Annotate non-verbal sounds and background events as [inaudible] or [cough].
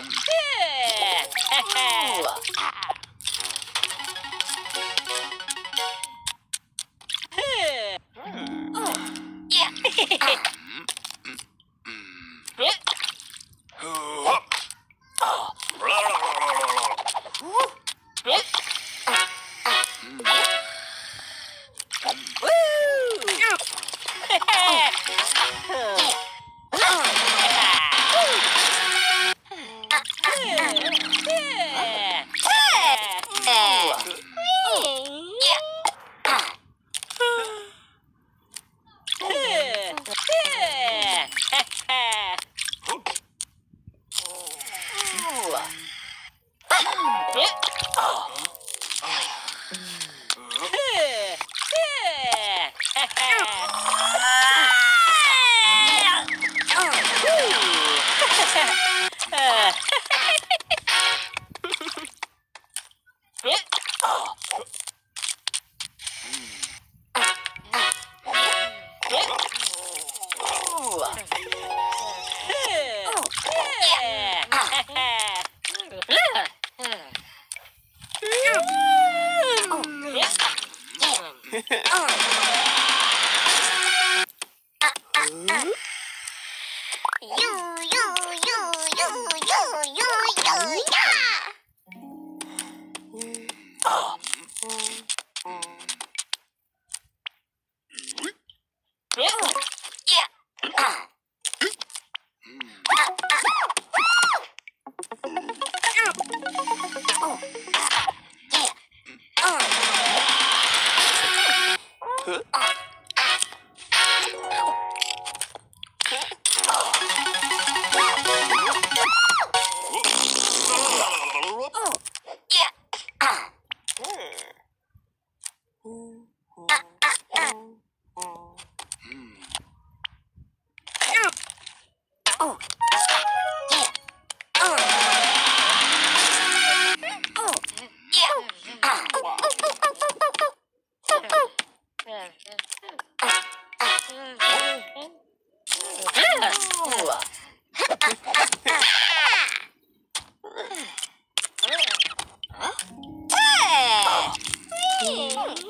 [laughs] Hmm. Oh. Yeah. [laughs] Oh. Oh. Huh? Hey!